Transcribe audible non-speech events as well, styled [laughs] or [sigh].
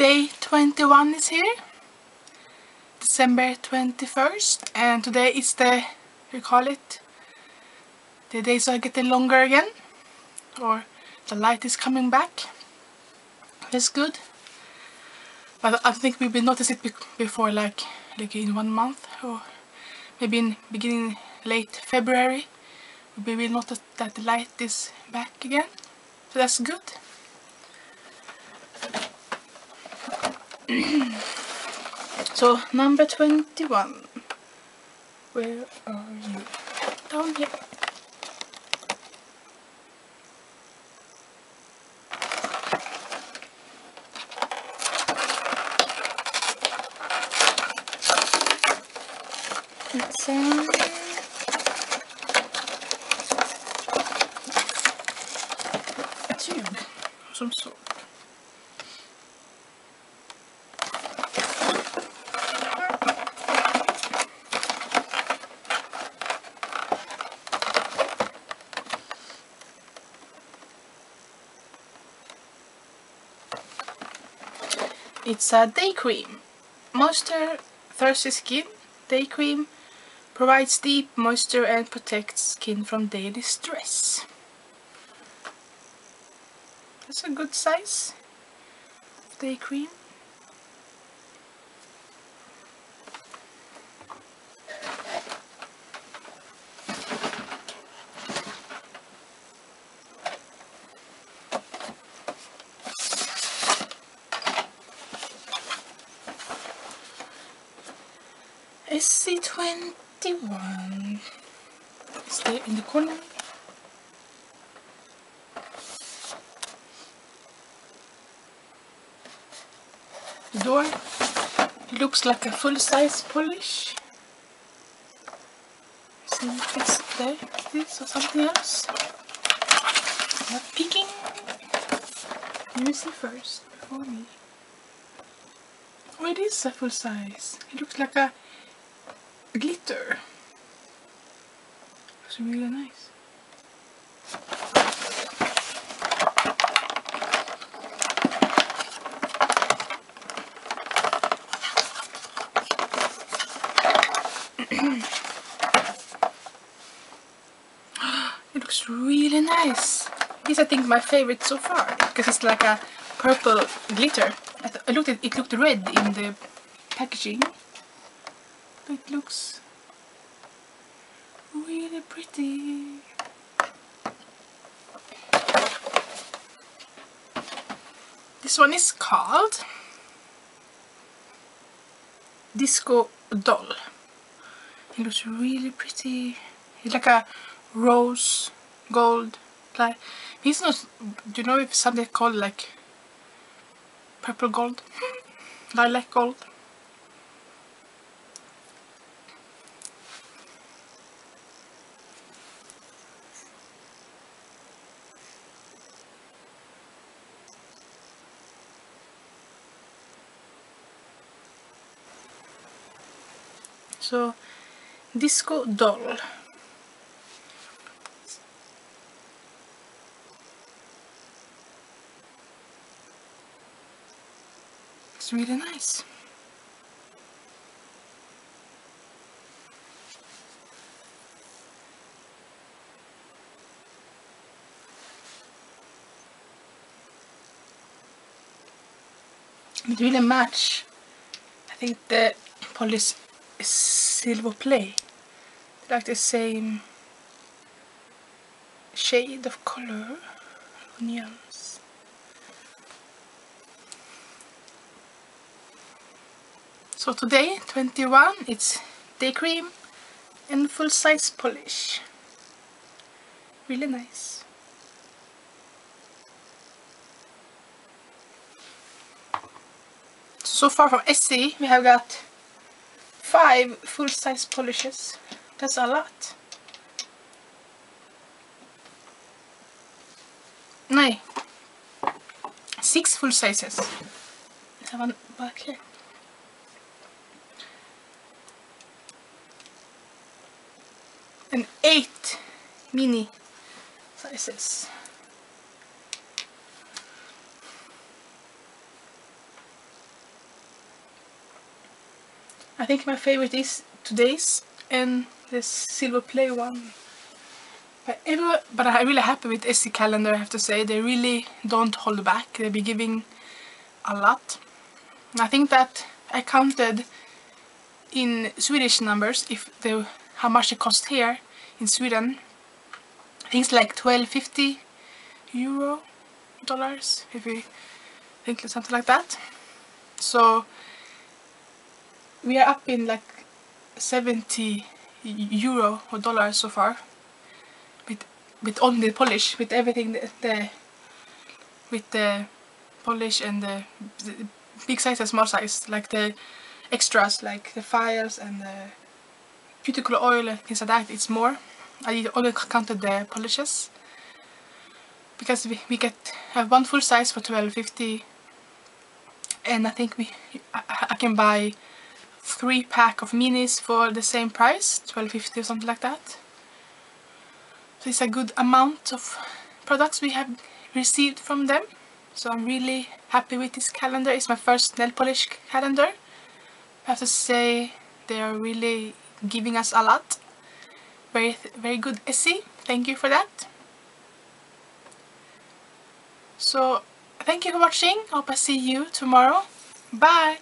day 21 is here. December 21st and today is the, you call it, the days are getting longer again or the light is coming back. That's good. But I think we will notice it before like, like in one month or maybe in beginning late February we will notice that the light is back again. So that's good. [clears throat] so number 21 where are you? Down here. A tube some sort It's a day cream. Moisture Thirsty Skin Day Cream provides deep moisture and protects skin from daily stress. That's a good size day cream. SC21 is there in the corner. The door looks like a full-size polish. If it's there, this or something else. Not peeking. Me see first before me. Oh, it is a full size. It looks like a glitter. Looks really nice. [clears throat] it looks really nice. This I think my favorite so far because it's like a purple glitter. I, I looked at it looked red in the packaging it looks really pretty. This one is called Disco Doll. It looks really pretty. It's like a rose gold like it's not do you know if something called like purple gold [laughs] lilac gold so disco doll. It's really nice. It really match I think the polish silver play. Like the same shade of color nuance so today 21 it's day cream and full size polish. Really nice. So far from Essie we have got five full-size polishes. That's a lot. Nej. Six full sizes. I have one back here. And eight mini sizes. I think my favorite is today's and the silver play one. But, every, but I'm really happy with Essie calendar I have to say. They really don't hold back. They be giving a lot. I think that I counted in Swedish numbers if the how much it cost here in Sweden. It's like 12.50 euro dollars if we think something like that. So we are up in like 70 euro or dollars so far. With with only the polish with everything the, the with the polish and the, the big size and small size like the extras like the files and the cuticle oil and things like that it's more. I only counted the polishes. Because we, we get have one full size for 12.50 and I think we I, I can buy three pack of minis for the same price 12.50 or something like that. So it's a good amount of products we have received from them. So I'm really happy with this calendar. It's my first nail polish calendar. I have to say they are really giving us a lot. Very very good Essie thank you for that. So thank you for watching. Hope I see you tomorrow. Bye